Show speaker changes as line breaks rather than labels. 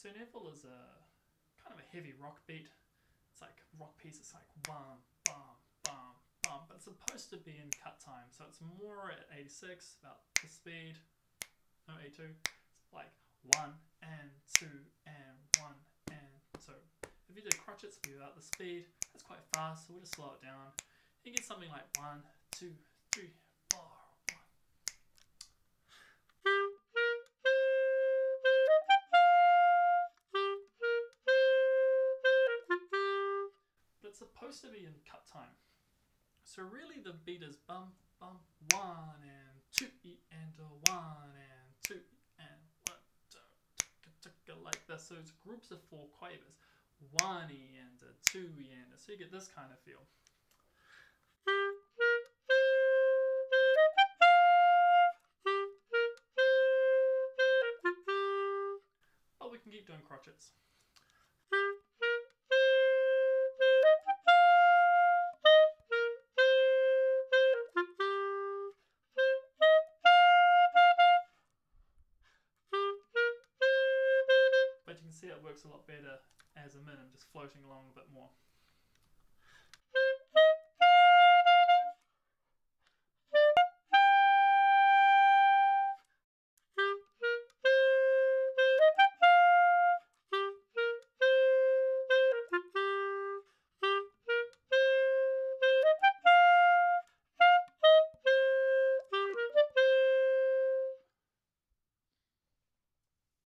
Sir Neville is a kind of a heavy rock beat. It's like rock piece. It's like bum bum bum bum, but it's supposed to be in cut time, so it's more at 86, about the speed. No A2. It's like one and two and one and so. If you do crotchets without the speed, that's quite fast. So we'll just slow it down. You get something like one, two, three, supposed to be in cut time. So really the beat is bum bum one and two and a one and two and one like this. So it's groups of four quavers. One and a two and a so you get this kind of feel. But we can keep doing crotchets. Works a lot better as a min. I'm just floating along a bit more.